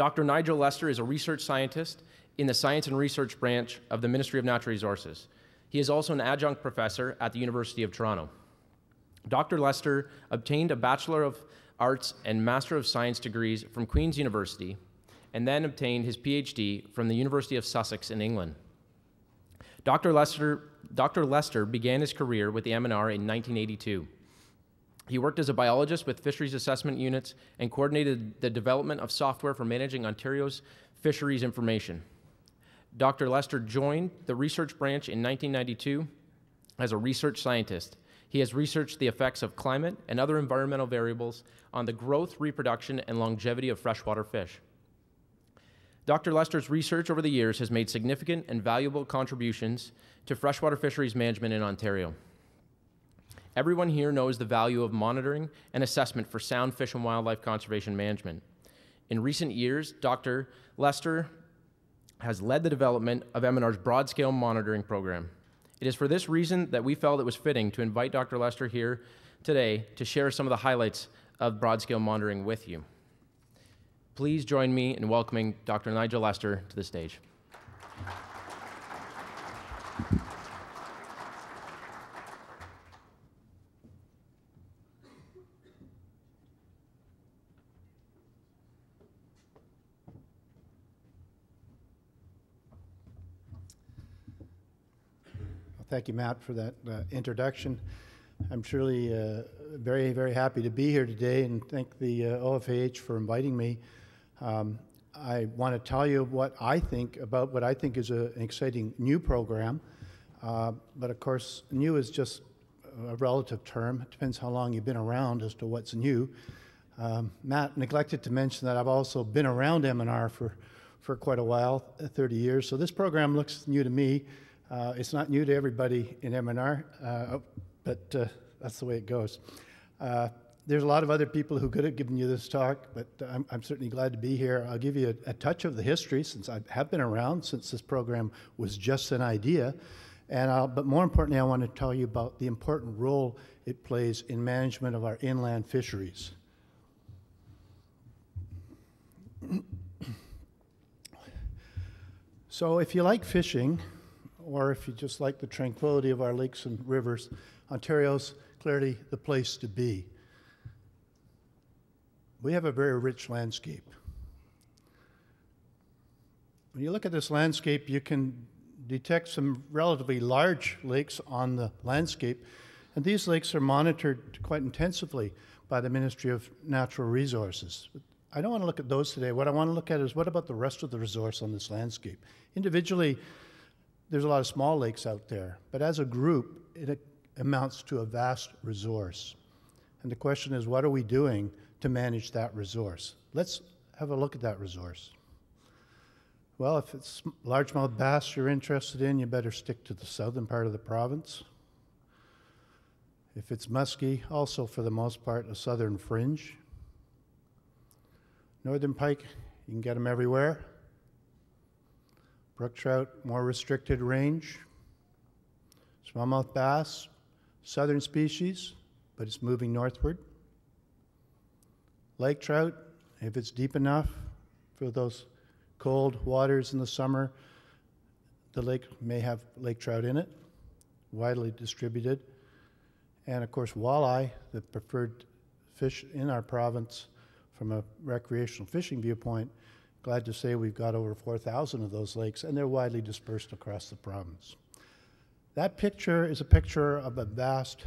Dr. Nigel Lester is a research scientist in the Science and Research branch of the Ministry of Natural Resources. He is also an adjunct professor at the University of Toronto. Dr. Lester obtained a Bachelor of Arts and Master of Science degrees from Queen's University and then obtained his PhD from the University of Sussex in England. Dr. Lester, Dr. Lester began his career with the MNR in 1982. He worked as a biologist with fisheries assessment units and coordinated the development of software for managing Ontario's fisheries information. Dr. Lester joined the research branch in 1992 as a research scientist. He has researched the effects of climate and other environmental variables on the growth, reproduction, and longevity of freshwater fish. Dr. Lester's research over the years has made significant and valuable contributions to freshwater fisheries management in Ontario. Everyone here knows the value of monitoring and assessment for sound fish and wildlife conservation management. In recent years, Dr. Lester has led the development of MNR's broad scale monitoring program. It is for this reason that we felt it was fitting to invite Dr. Lester here today to share some of the highlights of broad scale monitoring with you. Please join me in welcoming Dr. Nigel Lester to the stage. Thank you, Matt, for that uh, introduction. I'm truly uh, very, very happy to be here today and thank the uh, OFAH for inviting me. Um, I want to tell you what I think about what I think is a, an exciting new program. Uh, but of course, new is just a relative term. It depends how long you've been around as to what's new. Um, Matt neglected to mention that I've also been around MNR for, for quite a while, 30 years. So this program looks new to me. Uh, it's not new to everybody in MNR, uh, but uh, that's the way it goes. Uh, there's a lot of other people who could have given you this talk, but I'm, I'm certainly glad to be here. I'll give you a, a, touch of the history since I have been around since this program was just an idea. And I'll, but more importantly, I want to tell you about the important role it plays in management of our inland fisheries. so if you like fishing, or if you just like the tranquility of our lakes and rivers, Ontario's clearly the place to be. We have a very rich landscape. When you look at this landscape, you can detect some relatively large lakes on the landscape, and these lakes are monitored quite intensively by the Ministry of Natural Resources. I don't want to look at those today. What I want to look at is what about the rest of the resource on this landscape? Individually, there's a lot of small lakes out there, but as a group, it amounts to a vast resource. And the question is, what are we doing to manage that resource? Let's have a look at that resource. Well, if it's largemouth bass you're interested in, you better stick to the southern part of the province. If it's muskie, also for the most part, a southern fringe. Northern pike, you can get them everywhere. Brook trout, more restricted range. Smallmouth bass, southern species, but it's moving northward. Lake trout, if it's deep enough for those cold waters in the summer, the lake may have lake trout in it, widely distributed. And of course, walleye, the preferred fish in our province from a recreational fishing viewpoint, Glad to say we've got over 4,000 of those lakes, and they're widely dispersed across the province. That picture is a picture of a vast,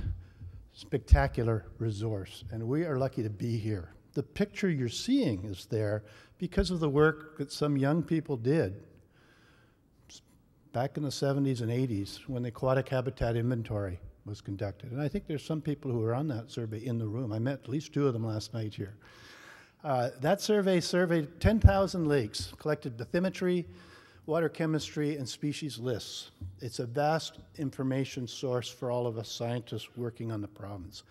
spectacular resource, and we are lucky to be here. The picture you're seeing is there because of the work that some young people did back in the 70s and 80s when the aquatic habitat inventory was conducted. And I think there's some people who are on that survey in the room. I met at least two of them last night here. Uh, that survey surveyed 10,000 lakes, collected bathymetry, water chemistry, and species lists. It's a vast information source for all of us scientists working on the province.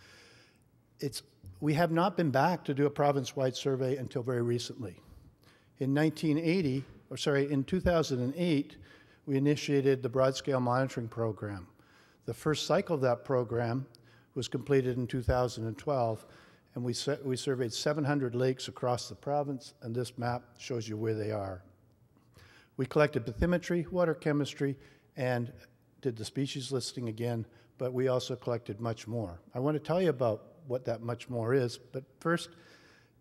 It's, we have not been back to do a province-wide survey until very recently. In 1980, or sorry, in 2008, we initiated the broad-scale monitoring program. The first cycle of that program was completed in 2012, and we, we surveyed 700 lakes across the province, and this map shows you where they are. We collected bathymetry, water chemistry, and did the species listing again, but we also collected much more. I want to tell you about what that much more is, but first,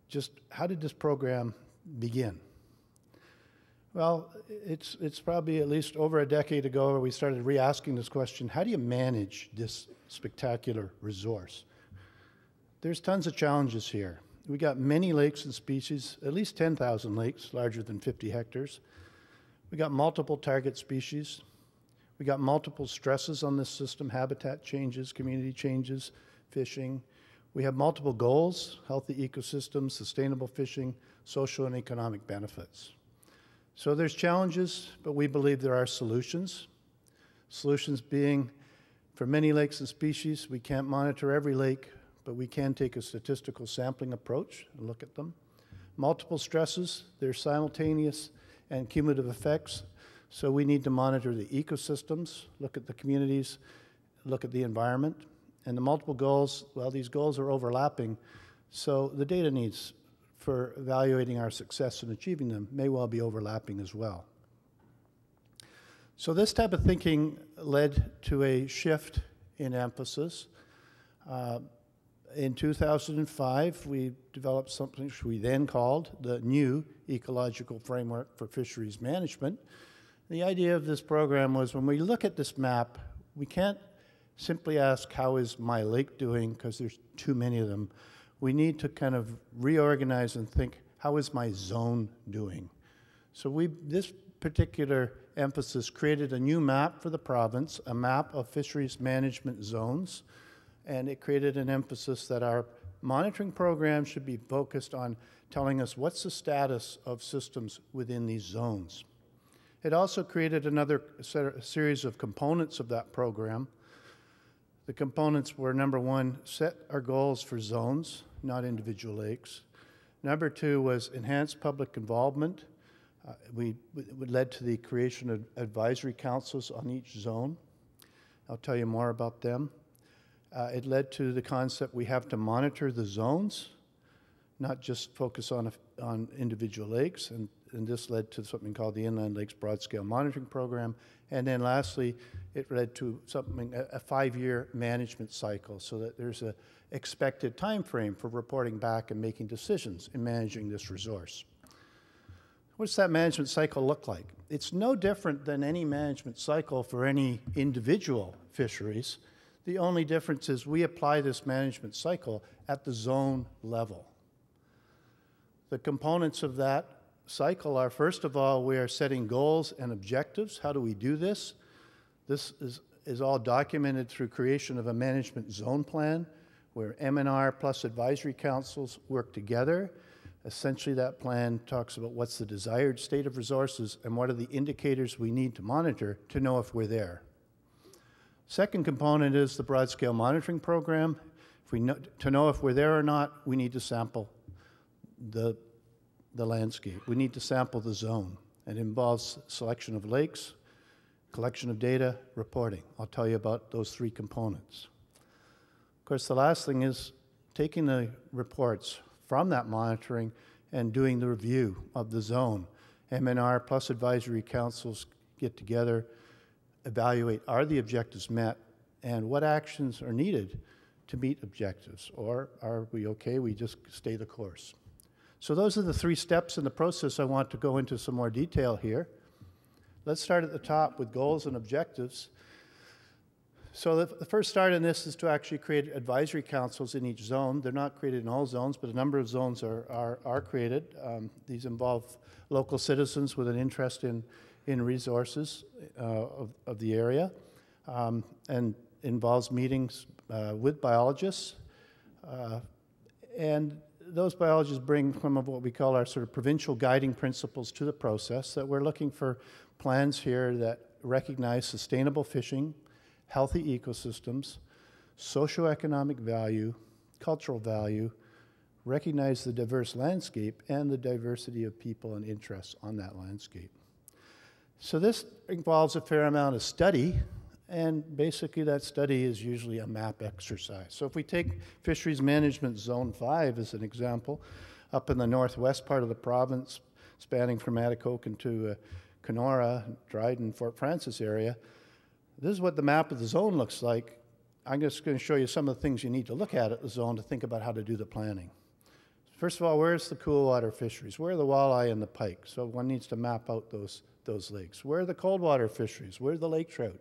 just how did this program begin? Well, it's, it's probably at least over a decade ago we started re asking this question how do you manage this spectacular resource? There's tons of challenges here. We got many lakes and species, at least 10,000 lakes larger than 50 hectares. We got multiple target species. We got multiple stresses on this system habitat changes, community changes, fishing. We have multiple goals healthy ecosystems, sustainable fishing, social and economic benefits. So there's challenges, but we believe there are solutions. Solutions being for many lakes and species, we can't monitor every lake, but we can take a statistical sampling approach and look at them. Multiple stresses, they're simultaneous and cumulative effects. So we need to monitor the ecosystems, look at the communities, look at the environment. And the multiple goals, well, these goals are overlapping. So the data needs for evaluating our success in achieving them may well be overlapping as well. So this type of thinking led to a shift in emphasis. Uh, in 2005, we developed something which we then called the new Ecological Framework for Fisheries Management. The idea of this program was when we look at this map, we can't simply ask, How is my lake doing? because there's too many of them. We need to kind of reorganize and think, How is my zone doing? So we, this particular emphasis created a new map for the province, a map of fisheries management zones and it created an emphasis that our monitoring program should be focused on telling us what's the status of systems within these zones. It also created another series of components of that program. The components were number one, set our goals for zones, not individual lakes. Number two was enhance public involvement. Uh, we, it led to the creation of advisory councils on each zone. I'll tell you more about them. Uh, it led to the concept we have to monitor the zones, not just focus on, a, on individual lakes. And, and this led to something called the Inland Lakes Broad Scale Monitoring Program. And then lastly, it led to something, a, a five-year management cycle so that there's a expected time frame for reporting back and making decisions in managing this resource. What's that management cycle look like? It's no different than any management cycle for any individual fisheries. The only difference is we apply this management cycle at the zone level. The components of that cycle are first of all, we are setting goals and objectives. How do we do this? This is, is all documented through creation of a management zone plan where MNR plus advisory councils work together. Essentially, that plan talks about what's the desired state of resources and what are the indicators we need to monitor to know if we're there. Second component is the broad scale monitoring program. If we know, to know if we're there or not, we need to sample the, the landscape. We need to sample the zone. It involves selection of lakes, collection of data, reporting. I'll tell you about those three components. Of course, the last thing is taking the reports from that monitoring and doing the review of the zone. MNR plus advisory councils get together evaluate are the objectives met and what actions are needed to meet objectives, or are we okay, we just stay the course? So, those are the three steps in the process I want to go into some more detail here. Let's start at the top with goals and objectives. So, the, first start in this is to actually create advisory councils in each zone. They're not created in all zones, but a number of zones are, are, are created. Um, these involve local citizens with an interest in in resources uh, of, of, the area um, and involves meetings uh, with biologists. Uh, and those biologists bring some of what we call our sort of provincial guiding principles to the process that we're looking for plans here that recognize sustainable fishing, healthy ecosystems, socioeconomic value, cultural value, recognize the diverse landscape and the diversity of people and interests on that landscape. So this involves a fair amount of study And basically, that study is usually a map exercise. So, if we take Fisheries Management Zone 5 as an example, up in the northwest part of the province, spanning from Atikokan to uh, Kenora, Dryden, Fort Frances area, this is what the map of the zone looks like. I'm just going to show you some of the things you need to look at at the zone to think about how to do the planning. First of all, where's the cool water fisheries? Where are the walleye and the pike? So one needs to map out those, those lakes. Where are the cold water fisheries? Where are the lake trout?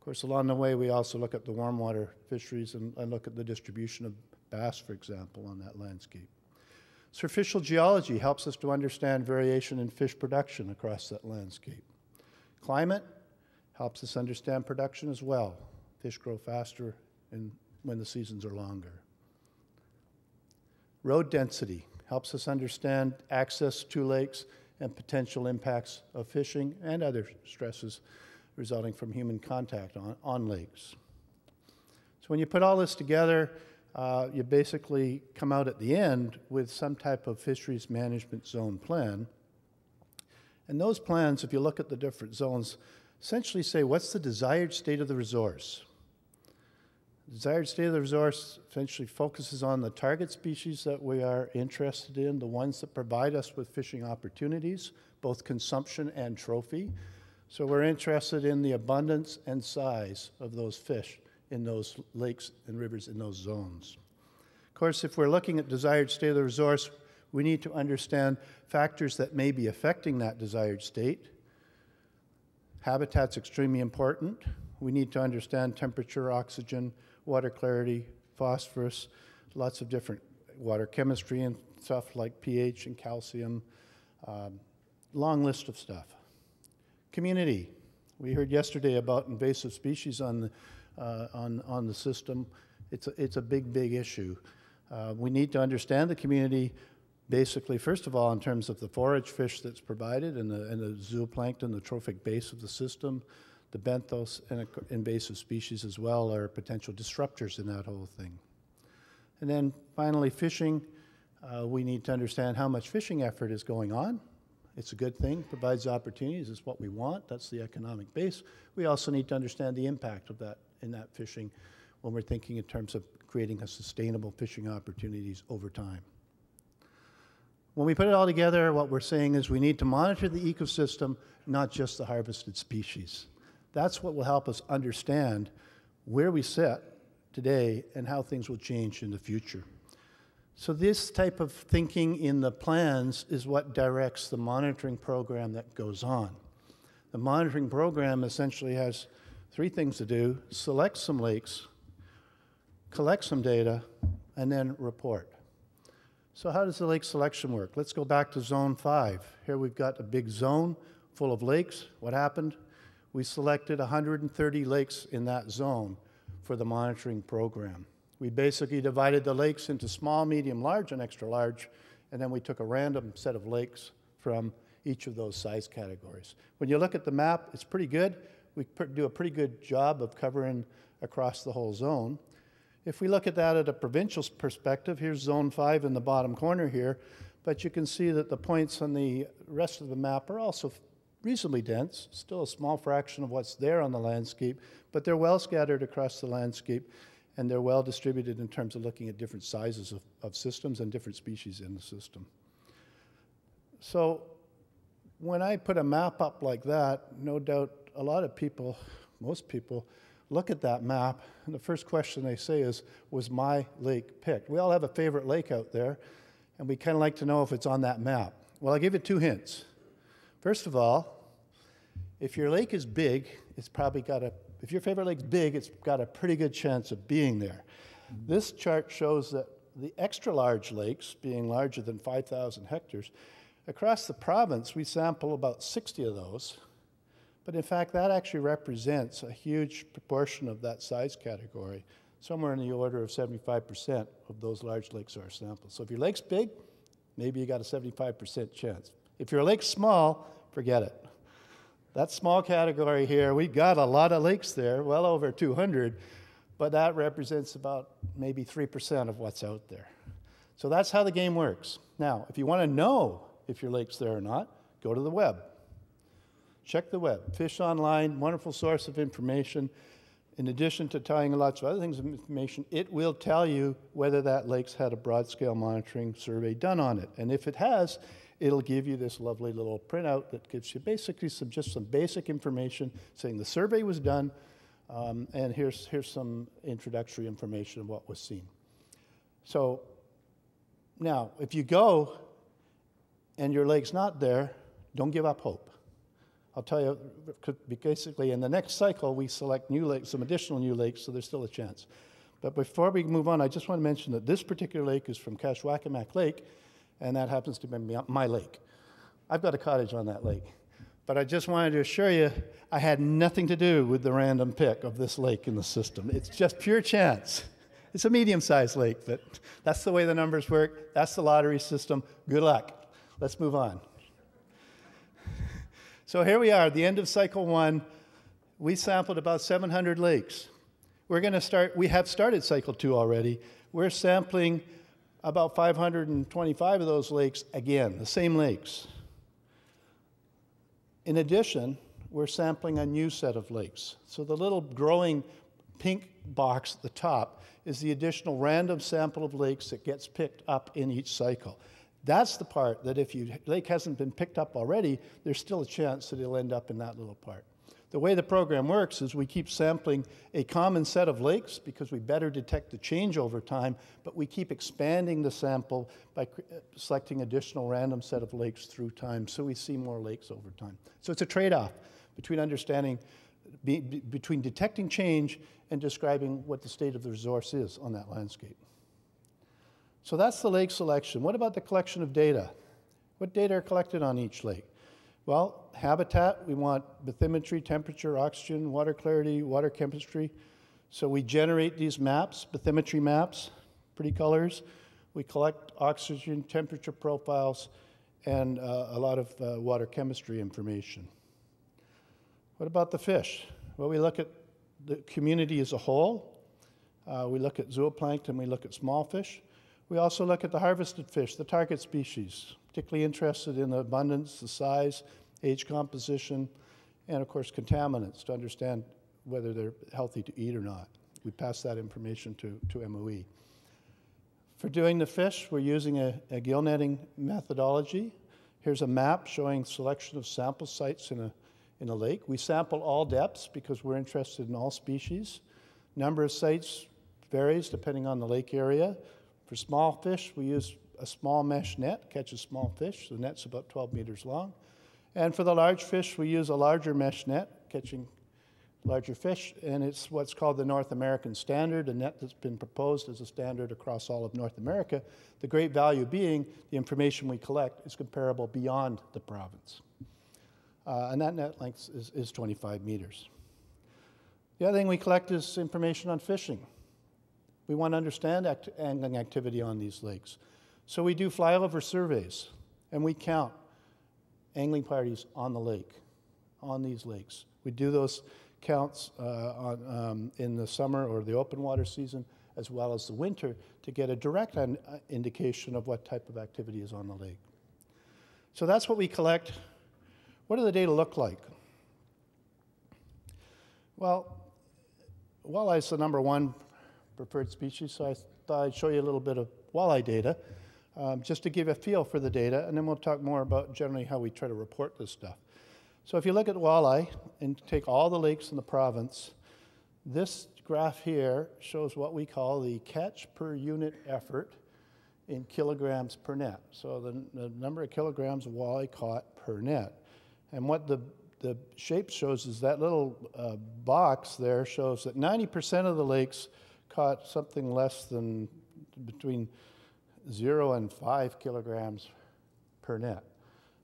Of course, along the way, we also look at the warm water fisheries and, and look at the distribution of bass, for example, on that landscape. Surficial geology helps us to understand variation in fish production across that landscape. Climate helps us understand production as well. Fish grow faster in, when the seasons are longer. Road density helps us understand access to lakes and potential impacts of fishing and other stresses resulting from human contact on, on lakes. So when you put all this together, uh, you basically come out at the end with some type of fisheries management zone plan. And those plans, if you look at the different zones, essentially say what's the desired state of the resource? Desired state of the resource essentially focuses on the target species that we are interested in, the ones that provide us with fishing opportunities, both consumption and trophy. So we're interested in the abundance and size of those fish in those lakes and rivers in those zones. Of course, if we're looking at desired state of the resource, we need to understand factors that may be affecting that desired state. Habitat's extremely important. We need to understand temperature, oxygen, water clarity, phosphorus, lots of different water chemistry and stuff like pH and calcium, um, long list of stuff. Community. We heard yesterday about invasive species on the, uh, on, on the system. It's a, it's a big, big issue. Uh, we need to understand the community basically, first of all, in terms of the forage fish that's provided and the, and the zooplankton, the trophic base of the system, the benthos and invasive species as well are potential disruptors in that whole thing. And then finally, fishing. Uh, we need to understand how much fishing effort is going on it's a good thing, provides opportunities, it's what we want, that's the economic base. We also need to understand the impact of that in that fishing when we're thinking in terms of creating a sustainable fishing opportunities over time. When we put it all together, what we're saying is we need to monitor the ecosystem, not just the harvested species. That's what will help us understand where we sit today and how things will change in the future. So this type of thinking in the plans is what directs the monitoring program that goes on. The monitoring program essentially has three things to do, select some lakes, collect some data, and then report. So how does the lake selection work? Let's go back to zone five. Here we've got a big zone full of lakes. What happened? We selected 130 lakes in that zone for the monitoring program. We basically divided the lakes into small, medium, large, and extra large, and then we took a random set of lakes from each of those size categories. When you look at the map, it's pretty good. We do a pretty good job of covering across the whole zone. If we look at that at a provincial perspective, here's zone five in the bottom corner here, but you can see that the points on the rest of the map are also reasonably dense, still a small fraction of what's there on the landscape, but they're well scattered across the landscape and they're well distributed in terms of looking at different sizes of, of systems and different species in the system. So when I put a map up like that, no doubt a lot of people, most people, look at that map, and the first question they say is, was my lake picked? We all have a favorite lake out there, and we kind of like to know if it's on that map. Well, I'll give you two hints. First of all, if your lake is big, it's probably got a if your favorite lake's big, it's got a pretty good chance of being there. This chart shows that the extra large lakes, being larger than 5,000 hectares, across the province, we sample about 60 of those. But in fact, that actually represents a huge proportion of that size category. Somewhere in the order of 75% of those large lakes are sampled. So if your lake's big, maybe you got a 75% chance. If your lake's small, forget it. That small category here, we've got a lot of lakes there, well over 200, but that represents about maybe 3% of what's out there. So that's how the game works. Now, if you want to know if your lake's there or not, go to the web. check the web. Fish Online, wonderful source of information. In addition to telling lots of other things of information, it will tell you whether that lake's had a broad scale monitoring survey done on it. And if it has, it'll give you this lovely little printout that gives you basically some, just some basic information saying the survey was done, um, and here's, here's some introductory information of what was seen. So now, if you go and your lake's not there, don't give up hope. I'll tell you, basically, in the next cycle, we select new lakes, some additional new lakes, so there's still a chance. But before we move on, I just want to mention that this particular lake is from Kashwakamak Lake, and that happens to be my lake. I've got a cottage on that lake. But I just wanted to assure you, I had nothing to do with the random pick of this lake in the system. It's just pure chance. It's a medium sized lake, but that's the way the numbers work. That's the lottery system. Good luck. Let's move on. So here we are, the end of cycle one. We sampled about 700 lakes. We're going to start, we have started cycle two already. We're sampling about 525 of those lakes again, the same lakes. In addition, we're sampling a new set of lakes. So the little growing pink box at the top is the additional random sample of lakes that gets picked up in each cycle. That's the part that if your lake hasn't been picked up already, there's still a chance that it'll end up in that little part. The way the program works is we keep sampling a common set of lakes because we better detect the change over time, but we keep expanding the sample by uh, selecting additional random set of lakes through time so we see more lakes over time. So it's a trade-off between understanding, be, be, between detecting change and describing what the state of the resource is on that landscape. So that's the lake selection. What about the collection of data? What data are collected on each lake? Well, habitat, we want bathymetry, temperature, oxygen, water clarity, water chemistry. So we generate these maps, bathymetry maps, pretty colors. We collect oxygen, temperature profiles, and uh, a lot of uh, water chemistry information. What about the fish? Well, we look at the community as a whole. Uh, we look at zooplankton, we look at small fish. We also look at the harvested fish, the target species, particularly interested in the abundance, the size, age composition, and of course contaminants to understand whether they're healthy to eat or not. We pass that information to, to MOE. For doing the fish, we're using a, a gill netting methodology. Here's a map showing selection of sample sites in a, in a lake. We sample all depths because we're interested in all species. Number of sites varies depending on the lake area. For small fish, we use a small mesh net, catches small fish. The net's about 12 meters long. And for the large fish, we use a larger mesh net, catching larger fish, and it's what's called the North American Standard, a net that's been proposed as a standard across all of North America. The great value being the information we collect is comparable beyond the province. Uh, and that net length is, is 25 meters. The other thing we collect is information on fishing. We want to understand act angling activity on these lakes. So we do flyover surveys and we count angling parties on the lake, on these lakes. We do those counts uh, on, um, in the summer or the open water season as well as the winter to get a direct uh, indication of what type of activity is on the lake. So that's what we collect. What do the data look like? Well, walleye is the number one preferred species, so I thought I'd show you a little bit of walleye data um, just to give a feel for the data, and then we'll talk more about generally how we try to report this stuff. So if you look at walleye and take all the lakes in the province, this graph here shows what we call the catch per unit effort in kilograms per net. So the, the number of kilograms of walleye caught per net. And what the, the shape shows is that little uh, box there shows that 90% of the lakes caught something less than between zero and five kilograms per net.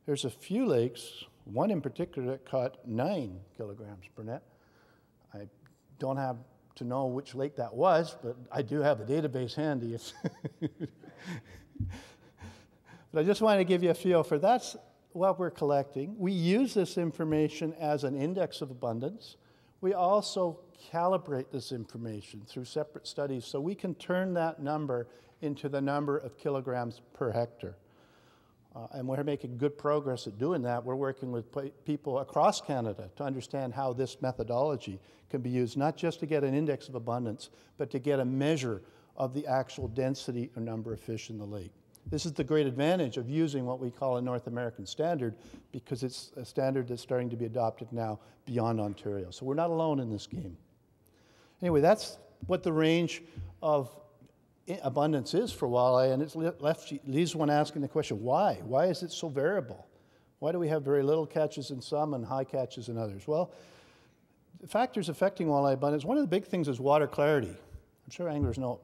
There's a few lakes, one in particular that caught nine kilograms per net. I don't have to know which lake that was, but I do have the database handy. but I just wanted to give you a feel for that's what we're collecting. We use this information as an index of abundance. We also calibrate this information through separate studies so we can turn that number into the number of kilograms per hectare. Uh, and we're making good progress at doing that. We're working with people across Canada to understand how this methodology can be used, not just to get an index of abundance, but to get a measure of the actual density or number of fish in the lake. This is the great advantage of using what we call a North American standard because it's a standard that's starting to be adopted now beyond Ontario. So we're not alone in this game. Anyway, that's what the range of abundance is for walleye, and it left, leaves one asking the question, why? Why is it so variable? Why do we have very little catches in some and high catches in others? Well, factors affecting walleye abundance, one of the big things is water clarity. I'm sure anglers know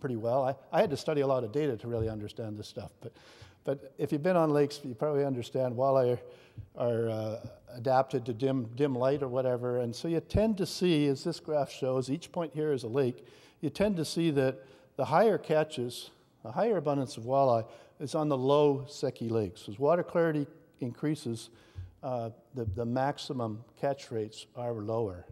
pretty well. I, I had to study a lot of data to really understand this stuff, but, but if you've been on lakes, you probably understand walleye are, are uh, adapted to dim, dim light or whatever, and so you tend to see, as this graph shows, each point here is a lake, you tend to see that the higher catches, the higher abundance of walleye is on the low Secchi lakes. As water clarity increases, uh, the, the maximum catch rates are lower.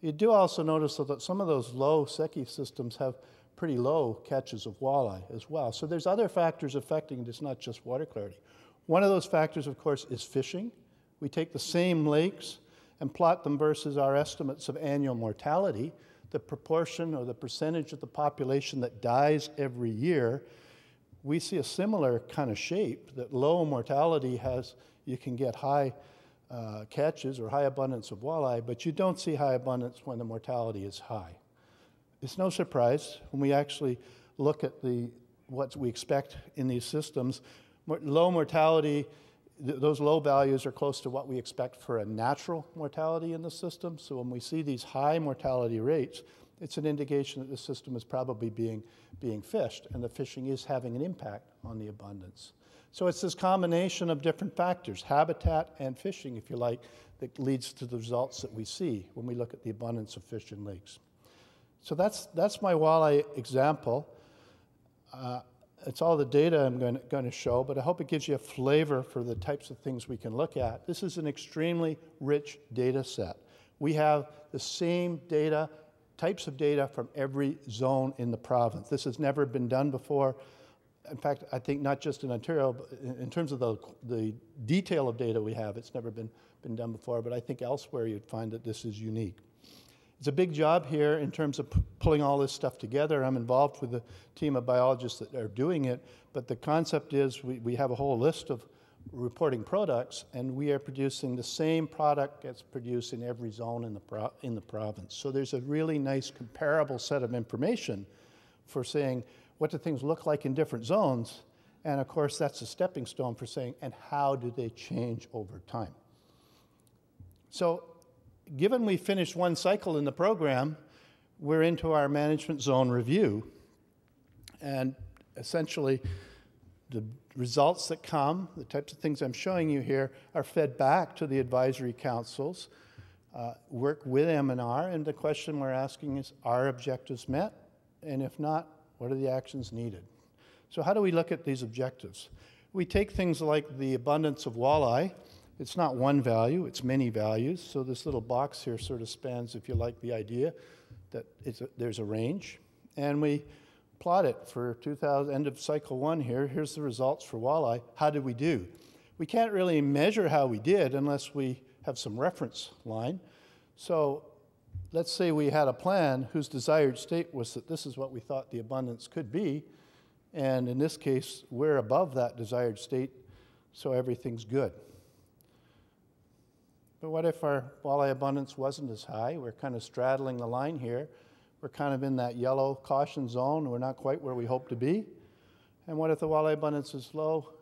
You do also notice that some of those low Secchi systems have pretty low catches of walleye as well. So there's other factors affecting it. It's not just water clarity. One of those factors, of course, is fishing. We take the same lakes and plot them versus our estimates of annual mortality the proportion or the percentage of the population that dies every year, we see a similar kind of shape that low mortality has, you can get high uh, catches or high abundance of walleye, but you don't see high abundance when the mortality is high. It's no surprise when we actually look at the, what we expect in these systems. Low mortality, th those low values are close to what we expect for a natural mortality in the system. So when we see these high mortality rates, it's an indication that the system is probably being, being fished, and the fishing is having an impact on the abundance. So it's this combination of different factors, habitat and fishing, if you like, that leads to the results that we see when we look at the abundance of fish in lakes. So that's, that's my walleye example. Uh, it's all the data I'm going to, going to show, but I hope it gives you a flavor for the types of things we can look at. This is an extremely rich data set. We have the same data, types of data from every zone in the province. This has never been done before. In fact, I think not just in Ontario, but in terms of the, the detail of data we have, it's never been, been done before, but I think elsewhere you'd find that this is unique. It's a big job here in terms of pulling all this stuff together. I'm involved with a team of biologists that are doing it, but the concept is we, we have a whole list of reporting products, and we are producing the same product that's produced in every zone in the, in the province. So there's a really nice comparable set of information for saying what do things look like in different zones, and of course that's a stepping stone for saying, and how do they change over time? So given we finished one cycle in the program, we're into our management zone review. And essentially, the results that come, the types of things I'm showing you here, are fed back to the advisory councils, uh, work with MNR, and the question we're asking is, are objectives met? And if not, what are the actions needed? So how do we look at these objectives? We take things like the abundance of walleye, it's not one value, it's many values. So this little box here sort of spans, if you like, the idea that a, there's a range. And we plot it for 2000, end of cycle one here. Here's the results for walleye. How did we do? We can't really measure how we did unless we have some reference line. So let's say we had a plan whose desired state was that this is what we thought the abundance could be. And in this case, we're above that desired state, so everything's good. But what if our walleye abundance wasn't as high? We're kind of straddling the line here. We're kind of in that yellow caution zone. We're not quite where we hope to be. And what if the walleye abundance is low?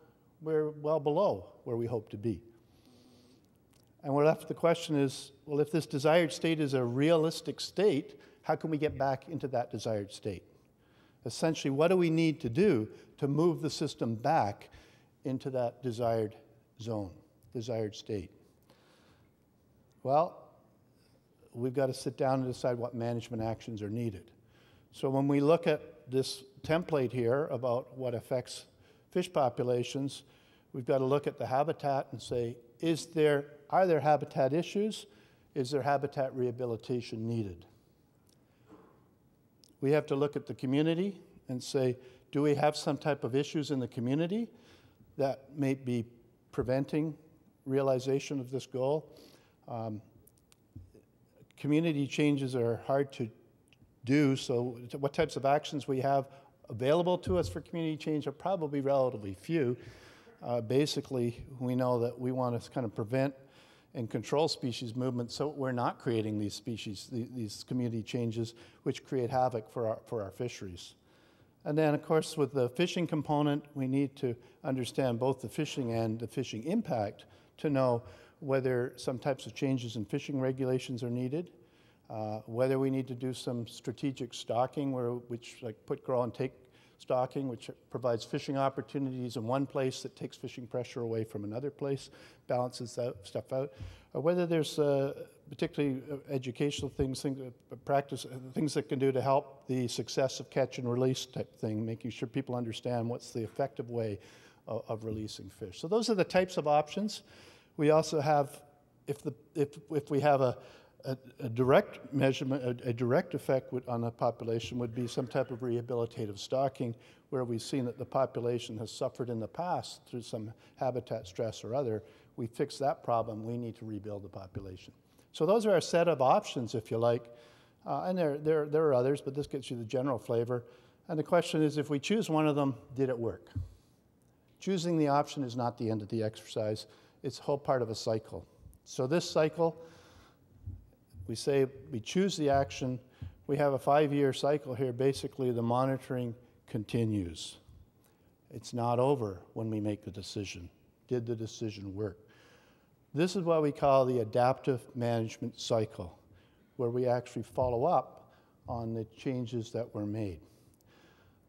We're well below where we hope to be. And we're left the question is well, if this desired state is a realistic state, how can we get back into that desired state? Essentially, what do we need to do to move the system back into that desired zone, desired state? Well, we've got to sit down and decide what management actions are needed. So when we look at this template here about what affects fish populations, we've got to look at the habitat and say, is there, are there habitat issues? Is there habitat rehabilitation needed? We have to look at the community and say, do we have some type of issues in the community that may be preventing realization of this goal. Um, community changes are hard to do, so what types of actions we have available to us for community change are probably relatively few. Uh, basically, we know that we want to kind of prevent and control species movement so we're not creating these species, these community changes, which create havoc for our, for our fisheries. And then, of course, with the fishing component, we need to understand both the fishing and the fishing impact to know whether some types of changes in fishing regulations are needed, uh, whether we need to do some strategic stocking, where, which like put, grow, and take stocking, which provides fishing opportunities in one place that takes fishing pressure away from another place, balances that stuff out, or whether there's uh, particularly uh, educational things, things uh, practice, uh, things that can do to help the success of catch and release type thing, making sure people understand what's the effective way of, of releasing fish. So those are the types of options. We also have, if, the, if, if we have a, a, a direct measurement, a, a direct effect would, on the population would be some type of rehabilitative stocking where we've seen that the population has suffered in the past through some habitat stress or other. We fix that problem, we need to rebuild the population. So those are our set of options, if you like. Uh, and there, there, there are others, but this gets you the general flavor. And the question is, if we choose one of them, did it work? Choosing the option is not the end of the exercise. It's whole part of a cycle. So this cycle, we say we choose the action. We have a five-year cycle here. Basically, the monitoring continues. It's not over when we make the decision. Did the decision work? This is what we call the adaptive management cycle, where we actually follow up on the changes that were made.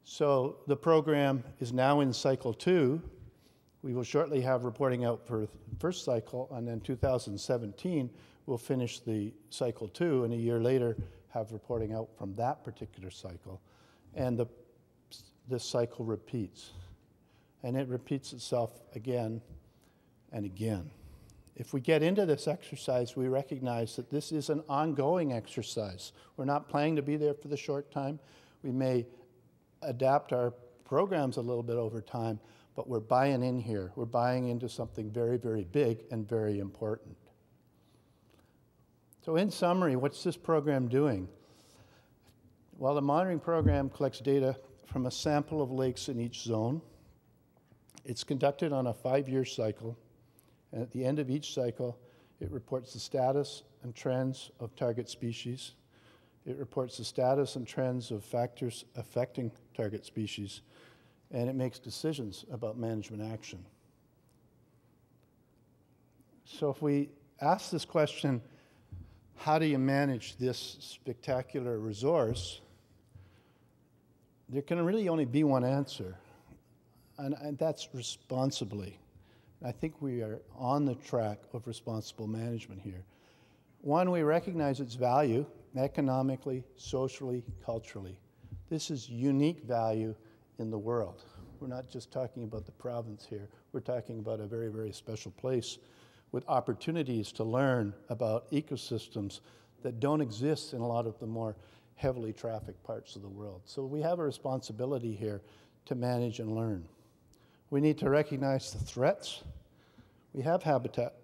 So the program is now in cycle two. We will shortly have reporting out for first cycle, and then 2017 we'll finish the cycle two, and a year later have reporting out from that particular cycle. And the, this cycle repeats. And it repeats itself again and again. If we get into this exercise, we recognize that this is an ongoing exercise. We're not planning to be there for the short time. We may adapt our programs a little bit over time, but we're buying in here. We're buying into something very, very big and very important. So, in summary, what's this program doing? Well, the monitoring program collects data from a sample of lakes in each zone. It's conducted on a five year cycle, and at the end of each cycle, it reports the status and trends of target species. It reports the status and trends of factors affecting target species, and it makes decisions about management action. So, if we ask this question, how do you manage this spectacular resource? There can really only be one answer, and, and that's responsibly. I think we are on the track of responsible management here. One, we recognize its value economically, socially, culturally. This is unique value in the world. We're not just talking about the province here, we're talking about a very, very special place with opportunities to learn about ecosystems that don't exist in a lot of the more heavily trafficked parts of the world. So we have a responsibility here to manage and learn. We need to recognize the threats. We have habitat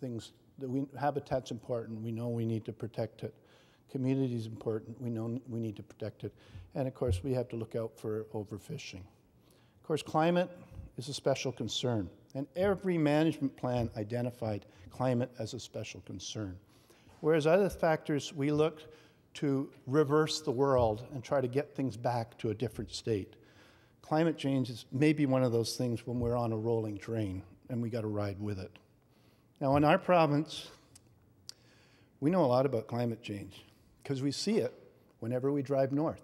things that we habitat's important. We know we need to protect it. Community is important. We know we need to protect it. And of course, we have to look out for overfishing. Of course, climate is a special concern. And every management plan identified climate as a special concern. Whereas other factors, we look to reverse the world and try to get things back to a different state. Climate change is maybe one of those things when we're on a rolling train and we got to ride with it. Now, in our province, we know a lot about climate change because we see it whenever we drive north.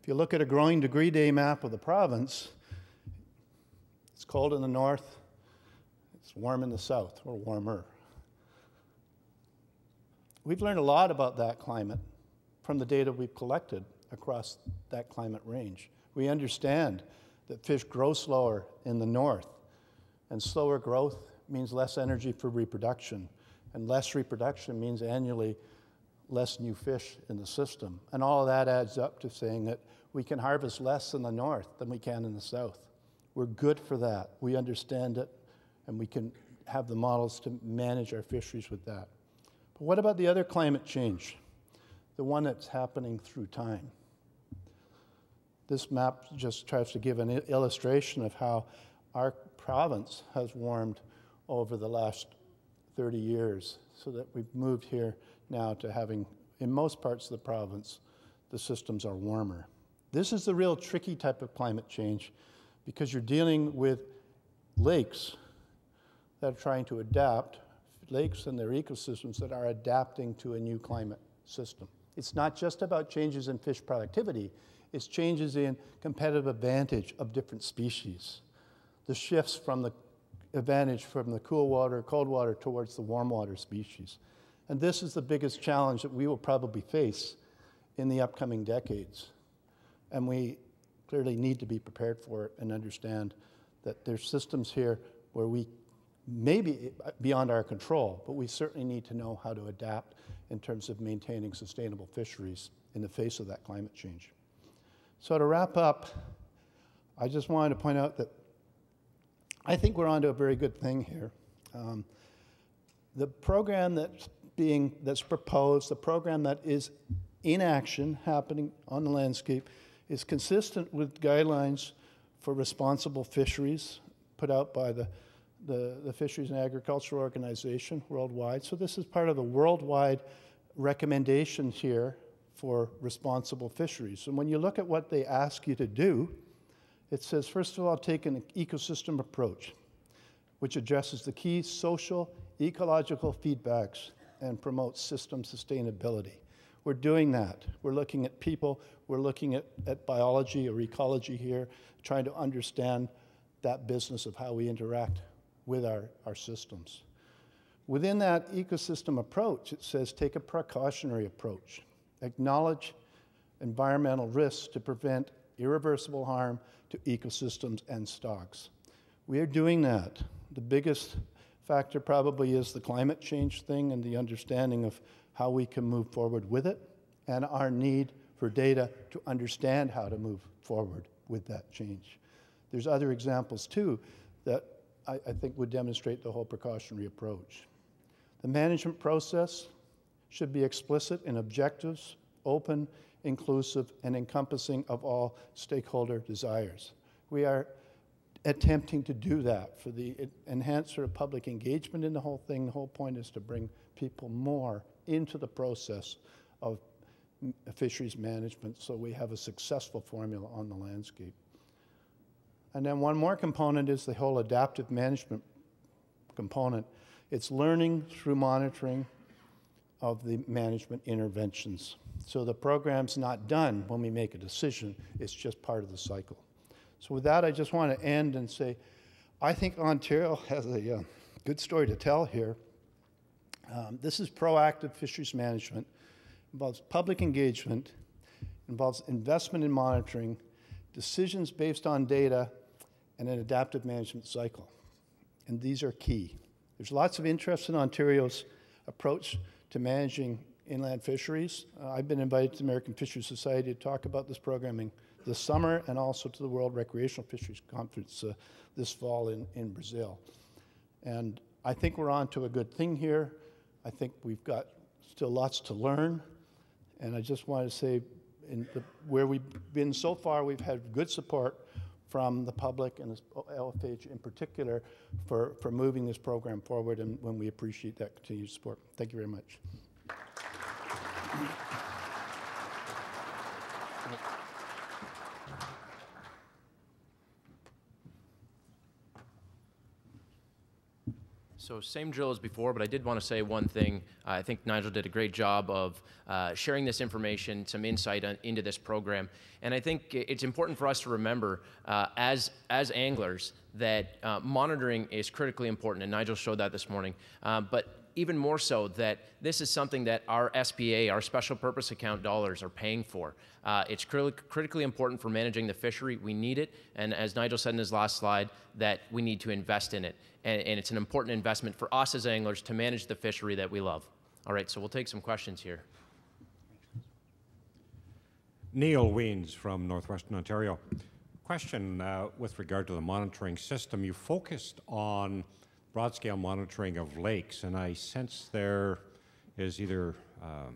If you look at a growing degree day map of the province, it's cold in the north, it's warm in the south, or warmer. We've learned a lot about that climate from the data we've collected across that climate range. We understand that fish grow slower in the north, and slower growth means less energy for reproduction, and less reproduction means annually less new fish in the system. And all of that adds up to saying that we can harvest less in the north than we can in the south. We're good for that. We understand it, and we can have the models to manage our fisheries with that. But what about the other climate change? The one that's happening through time. This map just tries to give an illustration of how our province has warmed over the last 30 years, so that we've moved here now to having, in most parts of the province, the systems are warmer. This is the real tricky type of climate change because you're dealing with lakes that are trying to adapt, lakes and their ecosystems that are adapting to a new climate system. It's not just about changes in fish productivity, it's changes in competitive advantage of different species. The shifts from the advantage from the cool water, cold water towards the warm water species. And this is the biggest challenge that we will probably face in the upcoming decades. And we clearly need to be prepared for it and understand that there's systems here where we may be beyond our control, but we certainly need to know how to adapt in terms of maintaining sustainable fisheries in the face of that climate change. So to wrap up, I just wanted to point out that I think we're onto a very good thing here. Um, the program that's being that's proposed, the program that is in action happening on the landscape, is consistent with guidelines for responsible fisheries put out by the, the, the Fisheries and Agriculture Organization worldwide. So this is part of the worldwide recommendation here for responsible fisheries. And when you look at what they ask you to do, it says, first of all, take an ecosystem approach, which addresses the key social, ecological feedbacks and promote system sustainability. We're doing that. We're looking at people, we're looking at, at biology or ecology here, trying to understand that business of how we interact with our, our systems. Within that ecosystem approach, it says take a precautionary approach, acknowledge environmental risks to prevent irreversible harm to ecosystems and stocks. We are doing that. The biggest factor probably is the climate change thing and the understanding of how we can move forward with it and our need for data to understand how to move forward with that change. There's other examples too that I, I think would demonstrate the whole precautionary approach. The management process should be explicit in objectives, open, inclusive, and encompassing of all stakeholder desires. We are attempting to do that for the enhanced sort of public engagement in the whole thing. The whole point is to bring people more into the process of fisheries management so we have a successful formula on the landscape. And then one more component is the whole adaptive management component. It's learning through monitoring of the management interventions. So the program's not done when we make a decision, it's just part of the cycle. So with that, I just want to end and say, I think Ontario has a uh, good story to tell here. Um, this is proactive fisheries management, involves public engagement, involves investment in monitoring, decisions based on data, and an adaptive management cycle. And these are key. There's lots of interest in Ontario's approach to managing inland fisheries. Uh, I've been invited to the American Fisheries Society to talk about this programming this summer and also to the World Recreational Fisheries Conference uh, this fall in, in Brazil. And I think we're on to a good thing here. I think we've got still lots to learn. And I just want to say, the, where we've been so far, we've had good support from the public and the OFAH in particular for, for moving this program forward, and when we appreciate that continued support. Thank you very much. So same drill as before, but I did want to say one thing. Uh, I think Nigel did a great job of uh, sharing this information, some insight on, into this program. And I think it's important for us to remember uh, as, as anglers that uh, monitoring is critically important, and Nigel showed that this morning. Uh, but even more so that this is something that our SPA, our special purpose account dollars, are paying for. Uh, it's crit critically important for managing the fishery. We need it, and as Nigel said in his last slide, that we need to invest in it. And, and it's an important investment for us as anglers to manage the fishery that we love. All right, so we'll take some questions here. Neil Weens from Northwestern Ontario. question uh, with regard to the monitoring system. You focused on broad scale monitoring of lakes, and I sense there is either uh,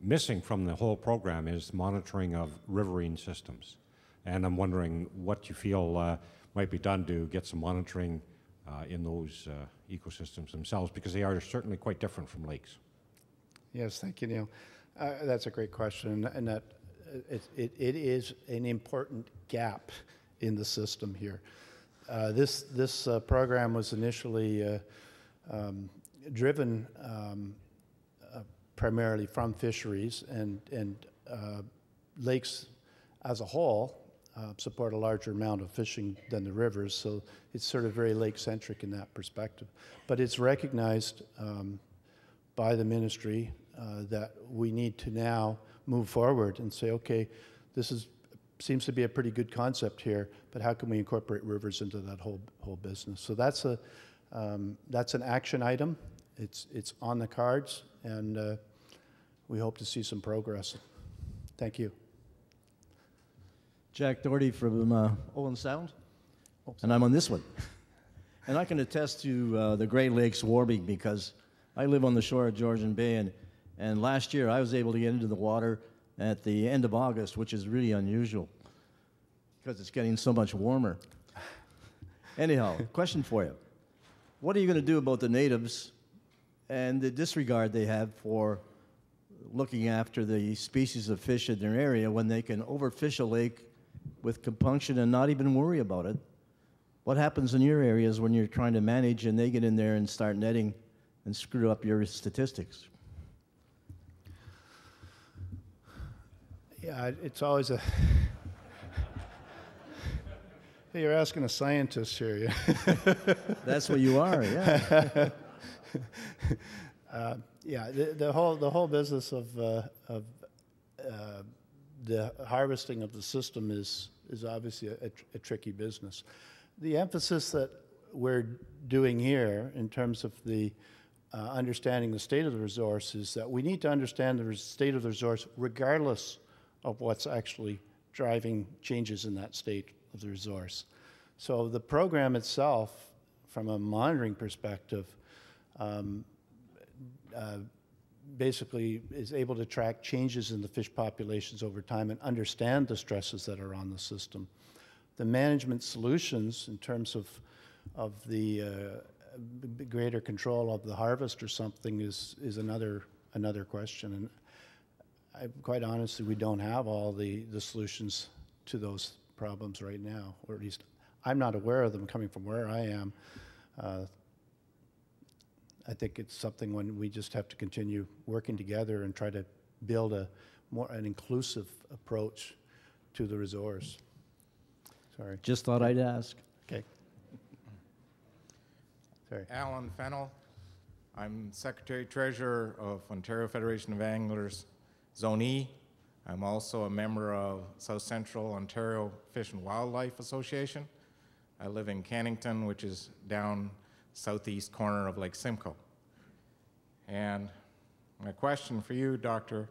missing from the whole program is monitoring of riverine systems. And I'm wondering what you feel uh, might be done to get some monitoring uh, in those uh, ecosystems themselves, because they are certainly quite different from lakes. Yes, thank you, Neil. Uh, that's a great question, and that uh, it, it, it is an important gap in the system here. Uh, this this uh, program was initially uh, um, driven um, uh, primarily from fisheries and and lakes as a whole support a larger amount of fishing than the rivers, so it's sort of very lake centric in that perspective. But it's recognized um, by the ministry that we need to now move forward and say, okay, this is seems to be a pretty good concept here, but how can we incorporate rivers into that whole whole business? So that's a um, that's an action item. It's it's on the cards, and uh, we hope to see some progress. Thank you. Jack Doherty from uh, Owen Sound, and I'm on this one. and I can attest to uh, the Great Lakes warming because I live on the shore of Georgian Bay, and, and last year I was able to get into the water at the end of August, which is really unusual because it's getting so much warmer. Anyhow, question for you. What are you going to do about the natives and the disregard they have for looking after the species of fish in their area when they can overfish a lake with compunction and not even worry about it. What happens in your areas when you're trying to manage and they get in there and start netting and screw up your statistics? Yeah, it's always a. hey, You're asking a scientist here. Yeah? That's what you are, yeah. uh, yeah, the, the, whole the whole business of uh, of uh, the harvesting of the system is, is obviously a, a, tricky business. The emphasis that we're doing here in terms of the uh, understanding the state of the resource is that we need to understand the state of the resource regardless of what's actually driving changes in that state of the resource. So the program itself, from a monitoring perspective, um, uh, basically is able to track changes in the fish populations over time and understand the stresses that are on the system. The management solutions in terms of, of the uh, greater control of the harvest or something is, is another, another question. And I, quite honestly, we don't have all the, the solutions to those problems right now, or at least I'm not aware of them coming from where I am. Uh, I think it's something when we just have to continue working together and try to build a more an inclusive approach to the resource. Sorry. Just thought I'd ask. Okay. Sorry. Alan Fennell. I'm Secretary Treasurer of Ontario Federation of Anglers Zone E. I'm also a member of South Central Ontario Fish and Wildlife Association. I live in Cannington, which is down southeast corner of Lake Simcoe. And my question for you, Dr.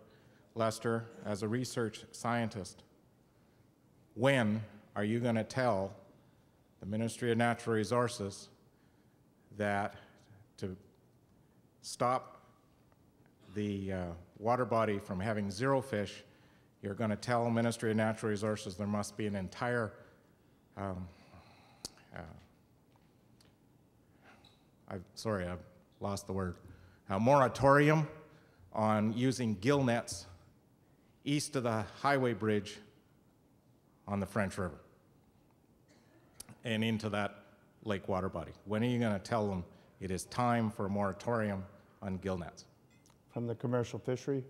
Lester, as a research scientist, when are you going to tell the Ministry of Natural Resources that to stop the uh, water body from having zero fish, you're going to tell Ministry of Natural Resources there must be an entire um, uh, i sorry, I've lost the word, a moratorium on using gill nets east of the highway bridge on the French River and into that lake water body. When are you going to tell them it is time for a moratorium on gill nets? From the commercial fishery?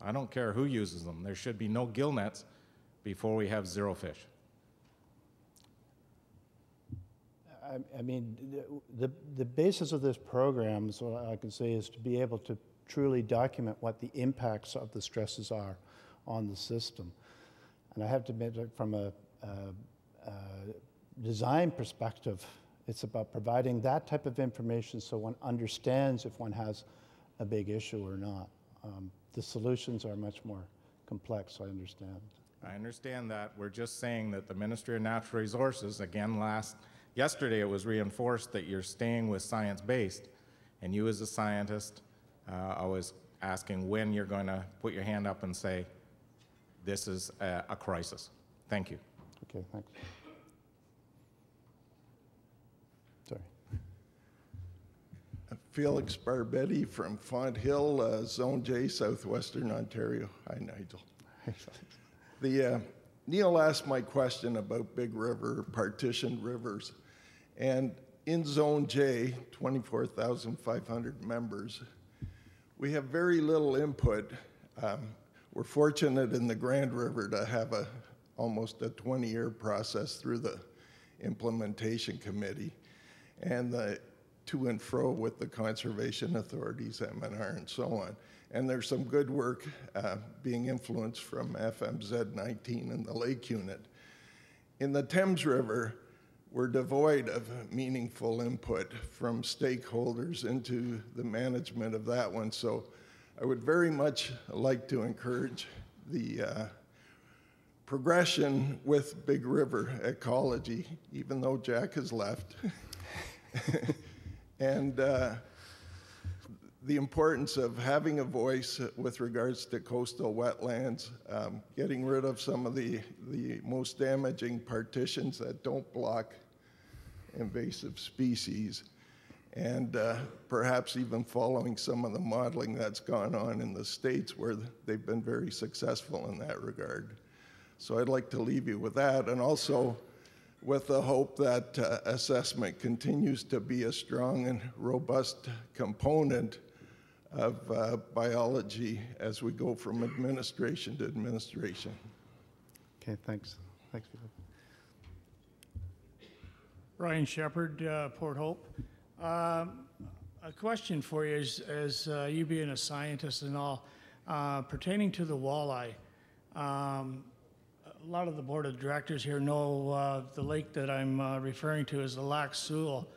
I don't care who uses them. There should be no gill nets before we have zero fish. I, I mean, the, the basis of this program, is what I can say, is to be able to truly document what the impacts of the stresses are on the system. And I have to admit, from a, a, a design perspective, it's about providing that type of information so one understands if one has a big issue or not. Um, the solutions are much more complex, I understand. I understand that. We're just saying that the Ministry of Natural Resources, again, last, yesterday it was reinforced that you're staying with science-based. And you as a scientist, uh, I was asking when you're going to put your hand up and say, this is a, a crisis. Thank you. Okay, thanks. Felix Barbetti from Fonthill, uh, Zone J, Southwestern Ontario. Hi, Nigel. The, uh, Neil asked my question about Big River, partitioned rivers. And in Zone J, 24,500 members, we have very little input. Um, we're fortunate in the Grand River to have a, almost a 20-year process through the implementation committee and the to and fro with the conservation authorities, MNR, and so on. And there's some good work uh, being influenced from FMZ 19 and the Lake Unit. In the Thames River, we're devoid of meaningful input from stakeholders into the management of that one. So I would very much like to encourage the uh, progression with Big River ecology, even though Jack has left. and uh, the importance of having a voice with regards to coastal wetlands, um, getting rid of some of the, the most damaging partitions that don't block invasive species, and uh, perhaps even following some of the modeling that's gone on in the States where they've been very successful in that regard. So I'd like to leave you with that, and also with the hope that uh, assessment continues to be a strong and robust component of uh, biology as we go from administration to administration. Okay, thanks. Thanks, Felix. Ryan Shepard, uh, Port Hope. Um, a question for you is, as uh, you being a scientist and all, uh, pertaining to the walleye. Um, a lot of the board of directors here know uh, the lake that I'm uh, referring to is the Lac Seul.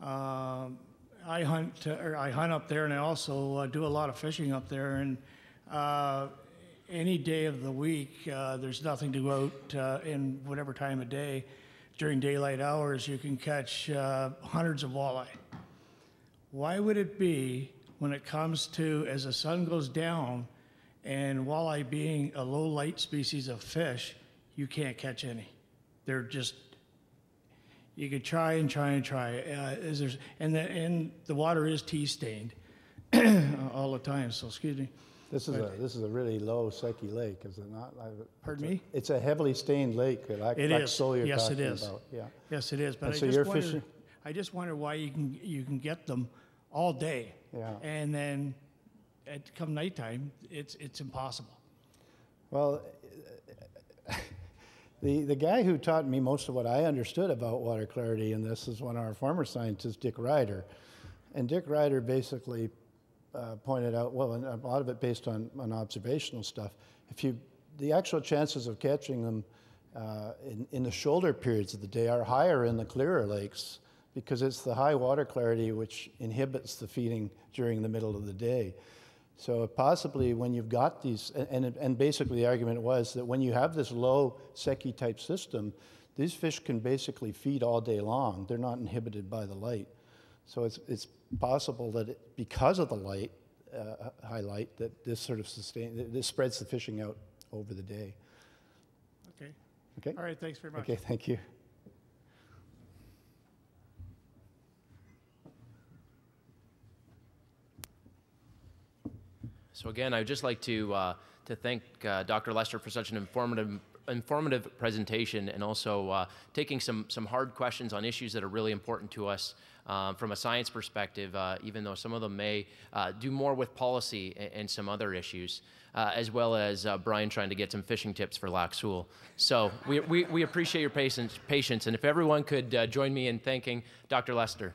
Um, I hunt, or I hunt up there, and I also uh, do a lot of fishing up there. And uh, any day of the week, there's nothing to go out in whatever time of day. During daylight hours, you can catch hundreds of walleye. Why would it be when it comes to as the sun goes down, and walleye being a low light species of fish, you can't catch any? They're just you could try and try and try. Uh, is there's, and, the, and the water is tea stained all the time, so excuse me. This is a, this is a really low Secchi lake, is it not? I- Pardon it's a- me? It's a heavily stained lake, like, It like is. Yes, it is. about, yeah. Yes, it is, but And I so just you're wonder, fishing- I just wonder why you can, you can get them all day. Yeah. And then at come nighttime, it's, it's impossible. Well, the, the guy who taught me most of what I understood about water clarity in this is one of our former scientists, Dick Ryder. And Dick Ryder basically uh, pointed out, well, a lot of it based on, on observational stuff. If you, the actual chances of catching them uh, in, in the shoulder periods of the day are higher in the clearer lakes because it's the high water clarity which inhibits the feeding during the middle of the day. So possibly when you've got these, and, and basically the argument was that when you have this low Secchi type system, these fish can basically feed all day long. They're not inhibited by the light. So it's, it's possible that it, because of the light, uh, high light, that this sort of sustain, this spreads the fishing out over the day. Okay. Okay? All right, thanks very much. Okay, thank you. So again, I would just like to, uh, to thank uh, Dr. Lester for such an informative, informative presentation and also uh, taking some, some hard questions on issues that are really important to us um, from a science perspective, uh, even though some of them may uh, do more with policy and, and some other issues, uh, as well as Brian trying to get some fishing tips for Lac Seul. So we, we, we appreciate your patience, patience, and if everyone could join me in thanking Dr. Lester.